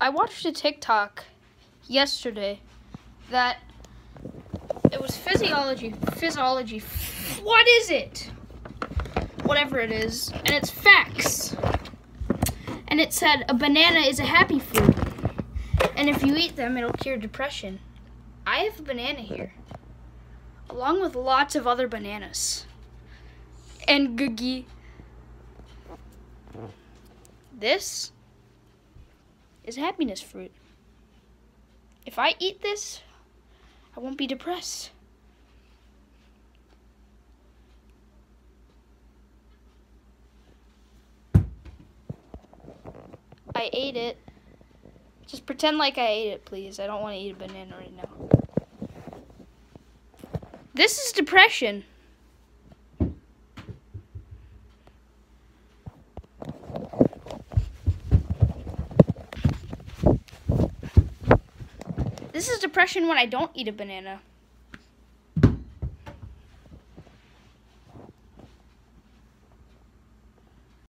I watched a TikTok yesterday that it was physiology, physiology. What is it? Whatever it is, and it's facts. And it said a banana is a happy food, and if you eat them, it'll cure depression. I have a banana here, along with lots of other bananas. And googie. This is happiness fruit. If I eat this, I won't be depressed. I ate it. Just pretend like I ate it, please. I don't want to eat a banana right now. This is depression. This is depression when I don't eat a banana.